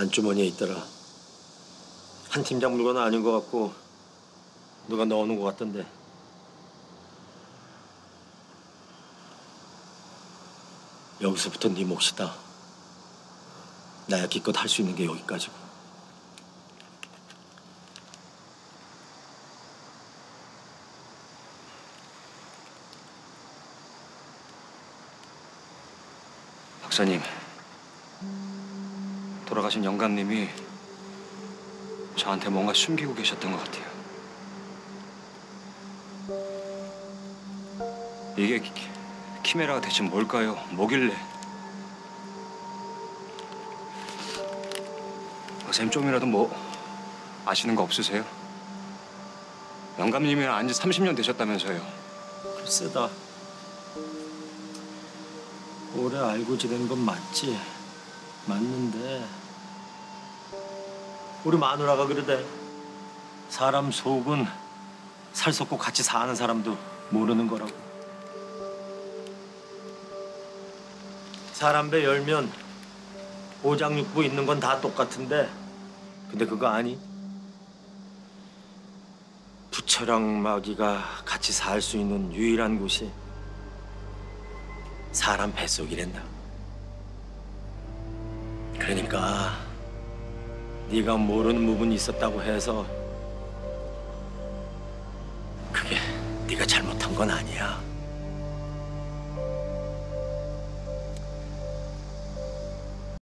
안주머니에 있더라. 한 팀장 물건은 아닌 것 같고 누가 넣어놓은 것 같던데. 여기서부터 네 몫이다. 나야 기껏 할 수 있는 게 여기까지고. 박사님, 돌아가신 영감님이 저한테 뭔가 숨기고 계셨던 것 같아요. 이게 키- 키메라가 대체 뭘까요? 뭐길래? 박사님 좀이라도 뭐 아시는 거 없으세요? 영감님이랑 안지 30년 되셨다면서요. 글쎄다. 오래 알고 지낸 건 맞지. 맞는데 우리 마누라가 그러대. 사람 속은 살 썩고 같이 사는 사람도 모르는 거라고. 사람 배 열면 오장육부 있는 건 다 똑같은데 근데 그거 아니? 부처랑 마귀가 같이 살 수 있는 유일한 곳이 사람 뱃속이란다. 그러니까 네가 모르는 부분이 있었다고 해서 그게 네가 잘못한 건 아니야.